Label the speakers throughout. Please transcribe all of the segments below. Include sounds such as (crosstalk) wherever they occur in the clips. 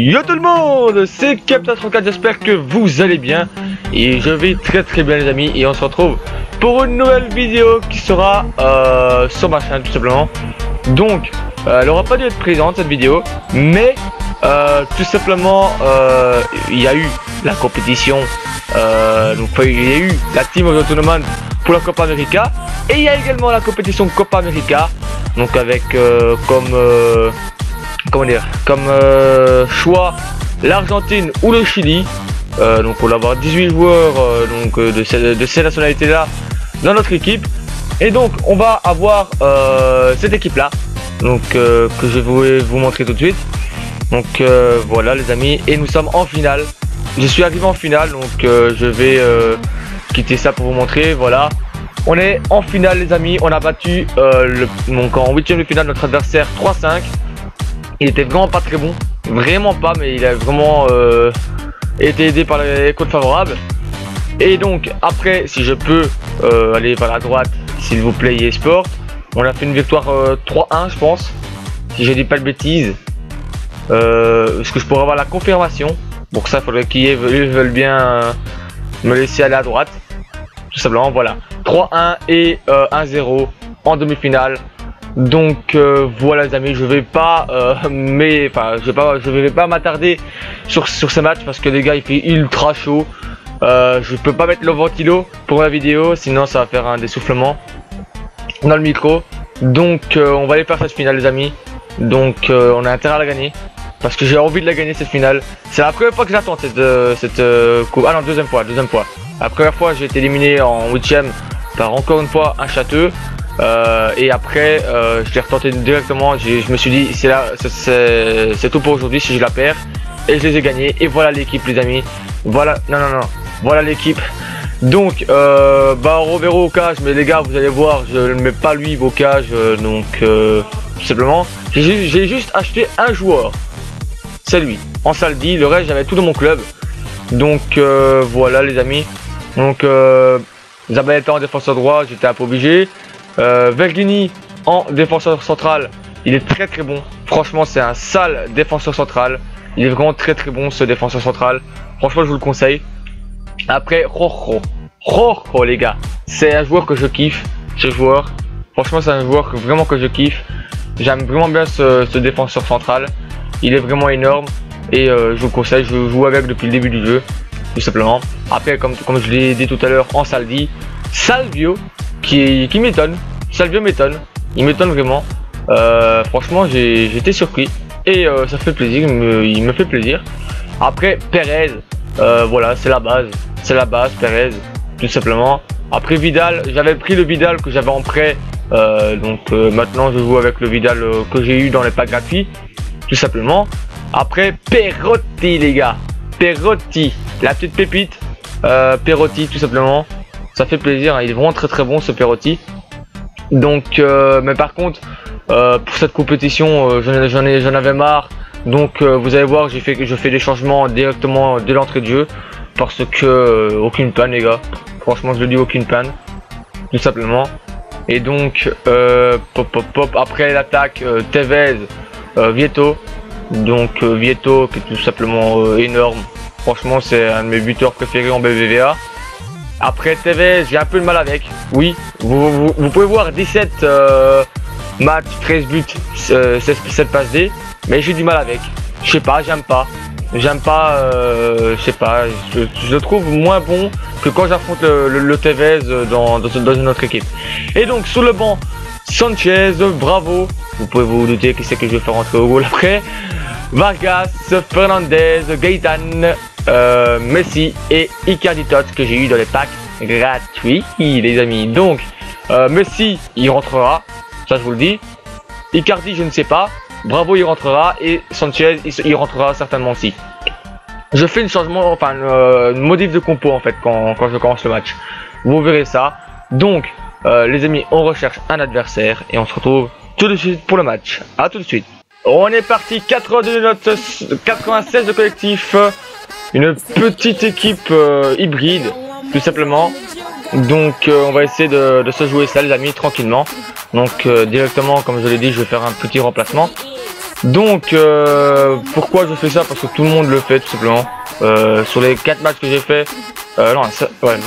Speaker 1: Yo tout le monde, c'est Captain34, j'espère que vous allez bien. Et je vais très très bien les amis Et on se retrouve pour une nouvelle vidéo qui sera euh, sur ma chaîne tout simplement. Donc, euh, elle aura pas dû être présente cette vidéo Mais, euh, tout simplement, il y a eu la compétition Donc il y a eu la Team of pour la Copa América Et il y a également la compétition Copa América Donc avec comme comment dire, comme euh, choix l'Argentine ou le Chili. Euh, donc on va avoir 18 joueurs euh, donc, de, ces, nationalités-là dans notre équipe. Et donc on va avoir cette équipe-là, donc que je vais vous montrer tout de suite. Donc voilà les amis, et nous sommes en finale. Je suis arrivé en finale, donc je vais quitter ça pour vous montrer. Voilà, on est en finale les amis, on a battu le, donc en huitième de finale notre adversaire 3-5. Il était vraiment pas très bon, vraiment pas, mais il a vraiment euh, été aidé par les côtes favorables. Et donc après, si je peux euh, aller par la droite, s'il vous plaît, eSport, on a fait une victoire 3-1, euh, je pense, si je dis pas de bêtises. Est-ce que je pourrais avoir la confirmation? Pour ça, il faudrait qu'ils veulent bien me laisser aller à droite. Tout simplement, voilà. 3-1 et 1-0 en demi-finale donc euh, voilà les amis, je vais pas euh, (laughs) vais pas m'attarder sur sur ce match parce que les gars il fait ultra chaud. Euh, je peux pas mettre le ventilo pour la vidéo, sinon ça va faire un dessoufflement dans le micro. Donc on va aller faire cette finale les amis. Donc on a intérêt à la gagner parce que j'ai envie de la gagner cette finale. C'est la première fois que j'attends cette cette coupe. Ah non deuxième fois, deuxième fois. La première fois j'ai été éliminé en huitième par encore une fois un château. Euh, et après, euh, je l'ai retenté directement. Je me suis dit, c'est là, c'est tout pour aujourd'hui si je la perds. Et je les ai gagnés. Et voilà l'équipe, les amis. Voilà, non, non, non. Voilà l'équipe. Donc, euh, bah, Rovero au cage. Mais les gars, vous allez voir, je ne mets pas lui au cage. Euh, donc, tout simplement, j'ai juste acheté un joueur. C'est lui. En saldi. Le reste, j'avais tout dans mon club. Donc, voilà, les amis. Donc, Isabelle était en défenseur droit. J'étais un peu obligé. Euh, en défenseur central, il est très très bon. Franchement, c'est un sale défenseur central. Il est vraiment très très bon ce défenseur central. Franchement, je vous le conseille. Après, Rojo. Rojo, les gars. C'est un joueur que je kiffe. Ce joueur. Franchement, c'est un joueur que, vraiment que je kiffe. J'aime vraiment bien ce, défenseur central. Il est vraiment énorme. Et euh, je vous conseille, je joue avec depuis le début du jeu. Tout simplement. Après, comme, comme je l'ai dit tout à l'heure en Saldi, Salvio, qui, qui m'étonne. Salvio m'étonne. Il m'étonne vraiment. Euh, franchement, j'ai été surpris. Et euh, ça fait plaisir, il me, fait plaisir. Après, Perez, euh, voilà, c'est la base. C'est la base, Perez, tout simplement. Après Vidal, j'avais pris le Vidal que j'avais en prêt. donc maintenant, je joue avec le Vidal que j'ai eu dans les packs gratuits. Tout simplement. Après, Perotti, les gars. Perotti, la petite pépite. Perotti, tout simplement. Ça fait plaisir, hein. il est vraiment très très bon ce Perotti. Donc, euh, mais par contre, euh, pour cette compétition, euh, j'en avais marre. Donc, vous allez voir, j'ai fait, je fais des changements directement dès l'entrée de jeu parce que aucune panne, les gars. Franchement, je le dis, aucune panne, tout simplement. Et donc, pop, pop, pop. Après l'attaque, Tevez, Vieto. Donc, Vieto qui est tout simplement énorme. Franchement, c'est un de mes buteurs préférés en BBVA. Après TV, j'ai un peu de mal avec. Oui, vous, pouvez voir 17 euh, matchs, 13 buts, euh, 7 passes D, mais j'ai du mal avec. Je sais pas, j'aime pas. J'aime pas, euh, je sais pas, je, le trouve moins bon que quand j'affronte le, le, Tevez dans, dans, une autre équipe. Et donc sur le banc, Sanchez, bravo. Vous pouvez vous douter qui c'est que je vais faire rentrer au goal après. Vargas, Fernandez, Gaetan, euh, Messi et Icardi Tot que j'ai eu dans les packs gratuits les amis. Donc euh, Messi il rentrera, ça je vous le dis. Icardi je ne sais pas. Bravo il rentrera et Sanchez il, rentrera certainement aussi. Je fais une changement, enfin euh, une modif de compo en fait quand, je commence le match. Vous verrez ça. Donc les amis on recherche un adversaire et on se retrouve tout de suite pour le match. A tout de suite. On est parti 82 notes 96 de collectif une petite équipe euh, hybride, tout simplement. Donc euh, on va essayer de, se jouer ça les amis tranquillement. Donc euh, directement comme je l'ai dit je vais faire un petit remplacement. Donc, pourquoi je fais ça? Parce que tout le monde le fait, tout simplement. sur les 4 matchs que j'ai fait, non,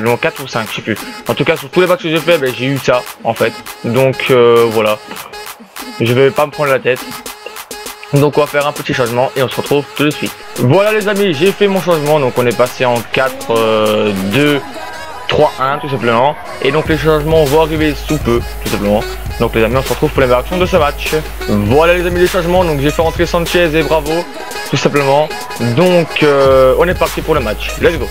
Speaker 1: le 4 ou 5, je sais plus. En tout cas, sur tous les matchs que j'ai fait, ben, j'ai eu ça, en fait. Donc, voilà. Je vais pas me prendre la tête. Donc, on va faire un petit changement et on se retrouve tout de suite. Voilà, les amis, j'ai fait mon changement. Donc, on est passé en 4, 2, 3, 1, tout simplement. Et donc, les changements vont arriver sous peu, tout simplement. Donc, les amis, on se retrouve pour les réactions de ce match. Voilà, les amis, les changements. Donc, j'ai fait rentrer Sanchez et Bravo, tout simplement. Donc, euh, on est parti pour le match. Let's go.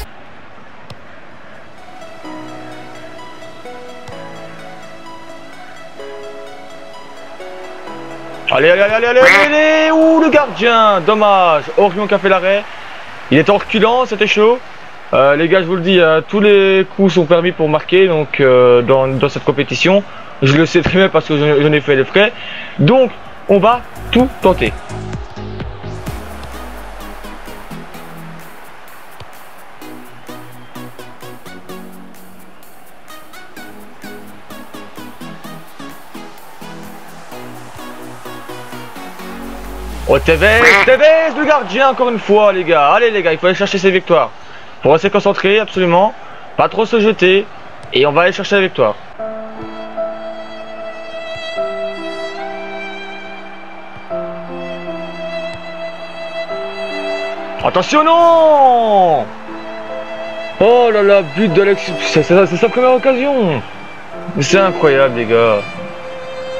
Speaker 1: Allez, allez, allez, allez, allez, Ouh, le gardien Dommage Orion qui a fait l'arrêt. Il est en reculant, c'était chaud. Euh, les gars, je vous le dis, euh, tous les coups sont permis pour marquer donc euh, dans, dans, cette compétition. Je le sais très bien parce que j'en ai fait les frais. Donc, on va tout tenter. Oh Tevez, Tevez le gardien encore une fois les gars. Allez les gars, il faut aller chercher ses victoires. Faut rester concentré absolument. Pas trop se jeter. Et on va aller chercher la victoire. Attention non Oh là là, but d'Alex. C'est sa première occasion. C'est incroyable les gars.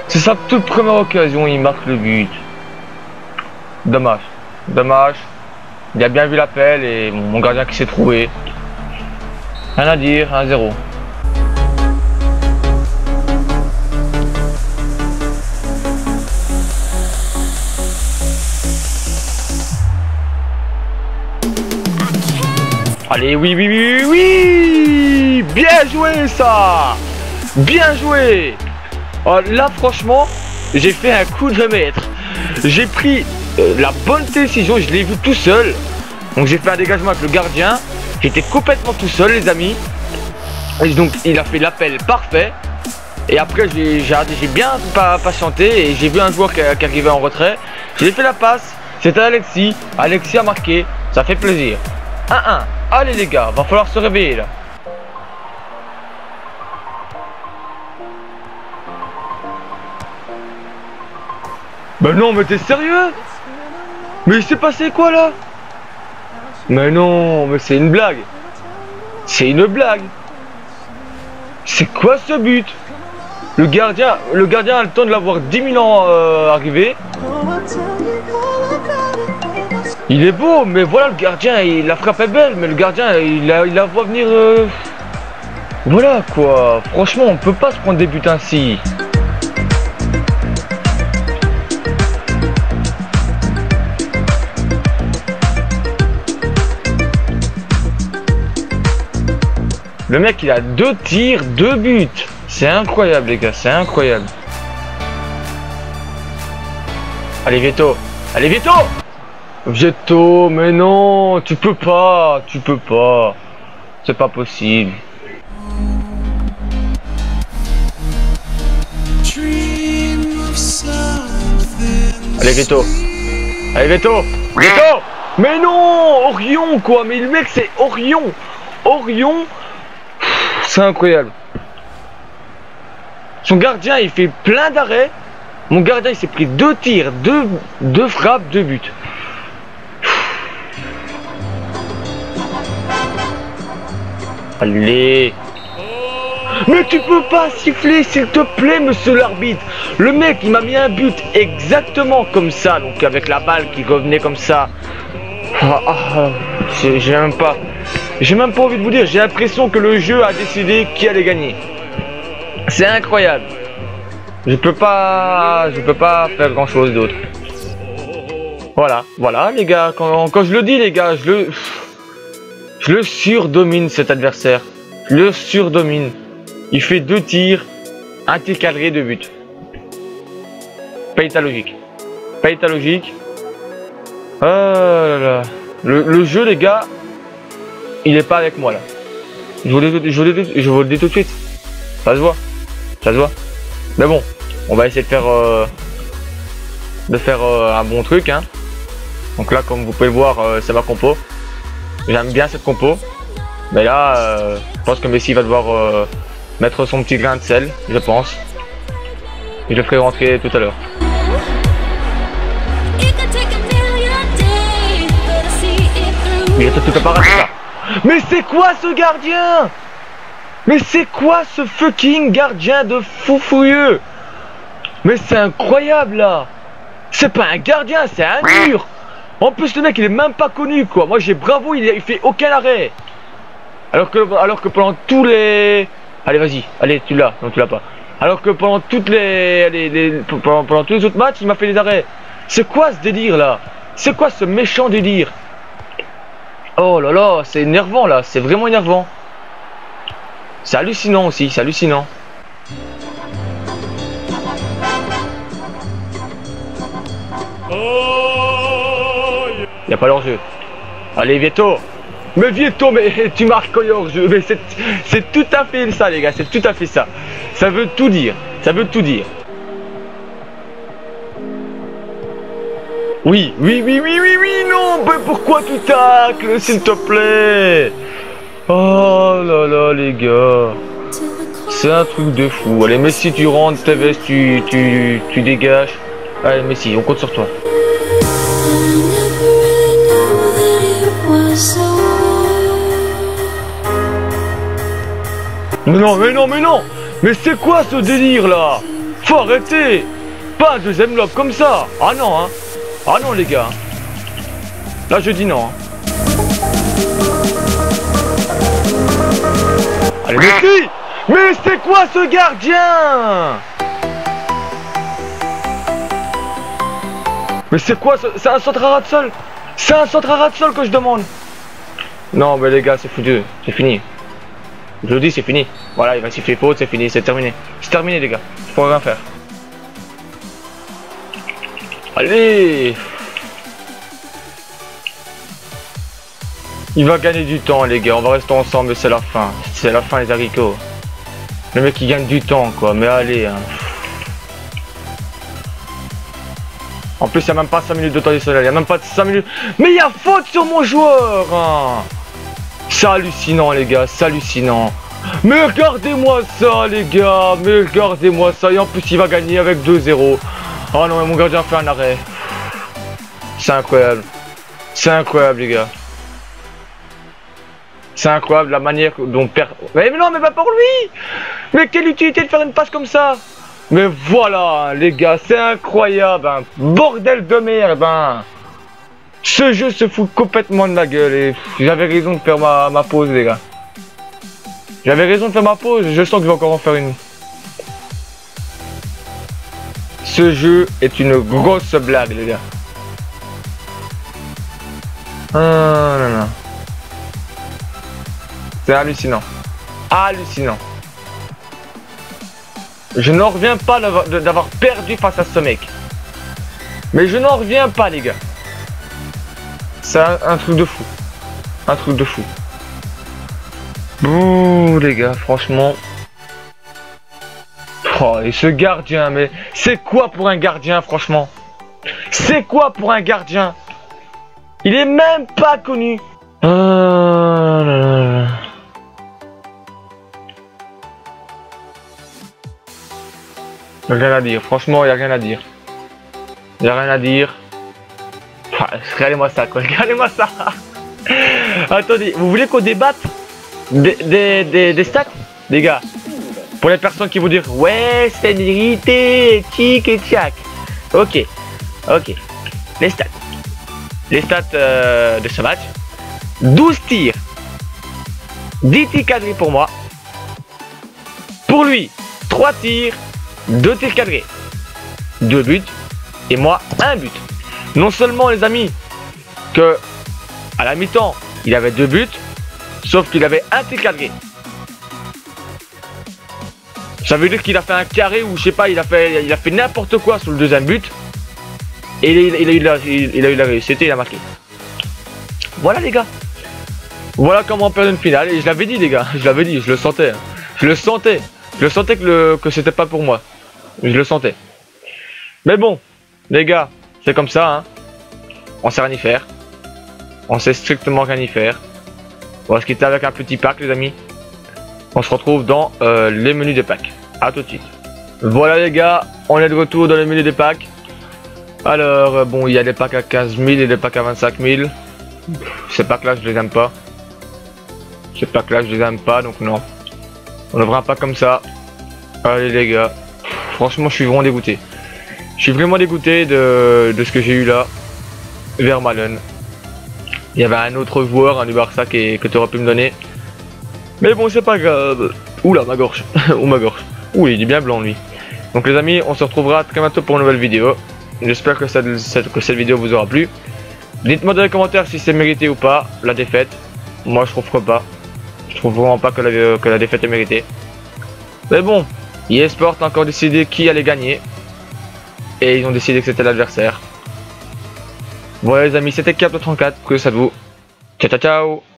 Speaker 1: C'est sa toute première occasion, il marque le but. Dommage. Dommage. Il a bien vu l'appel et mon gardien qui s'est trouvé. Rien à dire, 1-0. Allez, oui, oui, oui, oui Bien joué, ça Bien joué oh, Là, franchement, j'ai fait un coup de maître. J'ai pris euh, la bonne décision, je l'ai vu tout seul. Donc j'ai fait un dégagement avec le gardien. J'étais complètement tout seul les amis. Et donc il a fait l'appel parfait. Et après j'ai bien patienté et j'ai vu un joueur qui, arrivait en retrait. J'ai fait la passe. C'était Alexis. Alexis a marqué. Ça fait plaisir. 1-1. Allez les gars, va falloir se réveiller là. Ben non mais t'es sérieux? Mais il s'est passé quoi là? Mais non, mais c'est une blague. C'est une blague. C'est quoi ce but? Le gardien, le gardien a le temps de l'avoir 10 000 ans euh, arrivé. Il est beau, mais voilà le gardien, il, la frappe est belle, mais le gardien, il la, voit venir. Euh, voilà quoi. Franchement, on peut pas se prendre des buts ainsi. Le mec, il a deux tirs, deux buts. C'est incroyable, les gars, c'est incroyable. Allez, Vieto. Allez, Vieto Vieto, mais non, tu peux pas, tu peux pas. C'est pas possible. Allez, Vieto. Allez, Vieto. Vieto Mais non Orion, quoi Mais le mec, c'est Orion Orion c'est incroyable. Son gardien, il fait plein d'arrêts. Mon gardien, il s'est pris deux tirs, deux, deux frappes, deux buts. Allez Mais tu peux pas siffler, s'il te plaît, monsieur l'arbitre Le mec, il m'a mis un but exactement comme ça, donc avec la balle qui revenait comme ça. Ah, ah, j'ai même pas... J'ai même pas envie de vous dire, j'ai l'impression que le jeu a décidé qui allait gagner. C'est incroyable. Je peux pas, je peux pas faire grand chose d'autre. Voilà, voilà les gars, quand, je le dis les gars, je le, je le surdomine cet adversaire. Je le surdomine. Il fait deux tirs, un tir cadré, deux buts. Pas ta logique. Le jeu les gars, il est pas avec moi là. Je vous, le, je, vous le, dis tout de suite. Ça se voit. Ça se voit. Mais bon, on va essayer de faire... Euh, de faire euh, un bon truc. Hein. Donc là, comme vous pouvez voir, euh, c'est ma compo. J'aime bien cette compo. Mais là, je pense que Messi va devoir mettre son petit grain de sel, je pense. je le ferai rentrer tout à l'heure. Mais tout ça. Mais c'est quoi ce gardien? Mais c'est quoi ce fucking gardien de fou fouilleux? Mais c'est incroyable là! C'est pas un gardien, c'est un mur! En plus le mec il est même pas connu quoi. Moi j'ai bravo, il, fait aucun arrêt. Alors que, alors que pendant tous les... Allez vas-y, allez tu l'as, non tu l'as pas. Alors que pendant toutes les, pendant, pendant, tous les autres matchs, il m'a fait des arrêts. C'est quoi ce délire là? C'est quoi ce méchant délire? Oh là là, c'est énervant là, c'est vraiment énervant. C'est hallucinant aussi, c'est hallucinant. Y a pas leur jeu. Allez Vieto Mais Vieto, mais (laughs) tu marques quand hors jeu Mais c'est tout à fait ça les gars, c'est tout à fait ça. Ça veut tout dire, ça veut tout dire. Oui, oui, oui, oui, oui, oui, non Mais pourquoi tu tacles, s'il te plaît? Oh là là, les gars. C'est un truc de fou. Allez, Messi, tu rentres, tes tu, tu, tu dégages. Allez, Messi, on compte sur toi. Mais non, mais non, mais non. Mais c'est quoi ce délire là? Faut arrêter. Pas un deuxième lobe comme ça. Ah non, hein ah non les gars. Là je dis non. Hein. Allez Messi Mais c'est quoi ce gardien? Mais c'est quoi ce... C'est un centre à ras de sol C'est un centre à ras de sol que je demande Non mais les gars c'est foutu, c'est fini. Je le dis c'est fini. Voilà il va siffler faute, c'est fini, c'est terminé. C'est terminé les gars, je pourrais rien faire. Allez Il va gagner du temps les gars, on va rester ensemble, c'est la fin. C'est la fin les haricots. Le mec il gagne du temps quoi, mais allez. Hein. En plus il n'y a même pas 5 minutes de temps additionnel, il n'y a même pas 5 minutes. Mais il y a faute sur mon joueur hein. C'est hallucinant les gars, c'est hallucinant. Mais regardez-moi ça les gars, mais regardez-moi ça. Et en plus il va gagner avec 2-0. Oh non, mais mon gardien fait un arrêt. C'est incroyable. C'est incroyable, les gars. C'est incroyable la manière dont perd. Mais non, mais pas pour lui Mais quelle utilité de faire une passe comme ça Mais voilà, les gars, c'est incroyable. Hein. Bordel de merde. Hein. Ce jeu se fout complètement de ma gueule et j'avais raison de faire ma pause, les gars. J'avais raison de faire ma pause. Je sens que je vais encore en faire une. Ce jeu est une grosse blague, les gars. Ah. C'est hallucinant. Hallucinant. Je n'en reviens pas d'avoir perdu face à ce mec. Mais je n'en reviens pas, les gars. C'est un, truc de fou. Un truc de fou. Bouh, les gars, franchement. Oh, et ce gardien, mais c'est quoi pour un gardien, franchement? C'est quoi pour un gardien? Il est même pas connu. Ah, rien à dire, franchement, il a rien à dire. Il a rien à dire. Ah, regardez-moi ça, quoi. (laughs) Regardez-moi ça. Attendez, vous voulez qu'on débatte? Des, des, des stats? Les gars, pour les personnes qui vous disent ouais c'est une vérité, tic et tchac. Ok, ok. Les stats. Les stats euh, de ce match. 12 tirs. 10 tirs cadrés pour moi. Pour lui, 3 tirs, 2 tirs cadrés. 2 buts. Et moi, 1 but. Non seulement les amis, que à la mi-temps, il avait 2 buts, sauf qu'il avait un tir cadré. Ça veut dire qu'il a fait un carré ou je sais pas, il a fait, n'importe quoi sur le deuxième but. Et il, a, eu la, il, réussite et il a marqué. Voilà les gars. Voilà comment on perd une finale. Et je l'avais dit les gars, je l'avais dit, je le sentais. Hein. Je le sentais. Je le sentais que, que c'était pas pour moi. Je le sentais. Mais bon, les gars, C'est comme ça, hein. On sait rien y faire. On sait strictement rien y faire. On va se quitter avec un petit pack, les amis. On se retrouve dans euh, les menus des packs. A tout de suite. Voilà les gars, on est de retour dans les menus des packs. Alors, euh, bon, il y a des packs à 15 000 et des packs à 25 000. Ces packs là, je les aime pas. Ces packs là, je les aime pas, donc non. On ne pas comme ça. Allez les gars. Franchement, je suis vraiment dégoûté. Je suis vraiment dégoûté de, ce que j'ai eu là. Vers Malen. Il y avait un autre joueur, un du Barça que tu aurais pu me donner. Mais bon, c'est pas grave. Oula, ma gorge. (laughs) Ou ma gorge. Ouh, il est bien blanc lui. Donc les amis, on se retrouvera très bientôt pour une nouvelle vidéo. J'espère que cette, vidéo vous aura plu. Dites-moi dans les commentaires si c'est mérité ou pas la défaite. Moi je trouve pas. Je trouve vraiment pas que la, que la défaite est méritée. Mais bon, eSport a encore décidé qui allait gagner. Et ils ont décidé que c'était l'adversaire. Voilà les amis, c'était Cap 34, que ça vous. Ciao ciao ciao